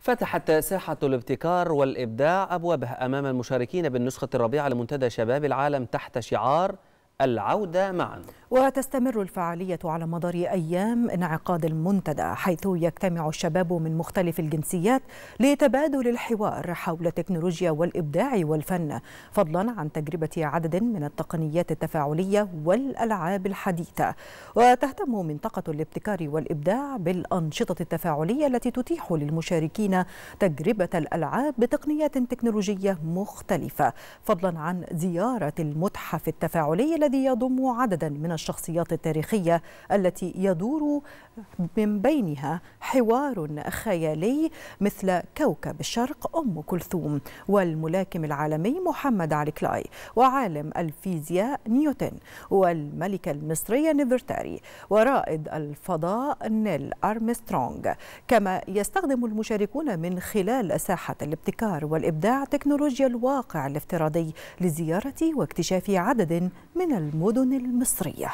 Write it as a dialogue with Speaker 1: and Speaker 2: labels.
Speaker 1: فتحت ساحة الابتكار والإبداع أبوابها أمام المشاركين بالنسخة الرابعة لمنتدى شباب العالم تحت شعار العودة معا.
Speaker 2: وتستمر الفعالية على مدار أيام انعقاد المنتدى حيث يجتمع الشباب من مختلف الجنسيات لتبادل الحوار حول التكنولوجيا والإبداع والفن فضلا عن تجربة عدد من التقنيات التفاعلية والألعاب الحديثة. وتهتم منطقة الابتكار والإبداع بالأنشطة التفاعلية التي تتيح للمشاركين تجربة الألعاب بتقنيات تكنولوجية مختلفة فضلا عن زيارة المتحف التفاعلي الذي يضم عددا من الشخصيات التاريخية التي يدور من بينها حوار خيالي مثل كوكب الشرق أم كلثوم والملاكم العالمي محمد علي كلاي وعالم الفيزياء نيوتن والملكة المصرية نيفرتاري ورائد الفضاء نيل أرمسترونغ. كما يستخدم المشاركون من خلال ساحة الابتكار والإبداع تكنولوجيا الواقع الافتراضي لزيارة واكتشاف عدد من المدن المصرية.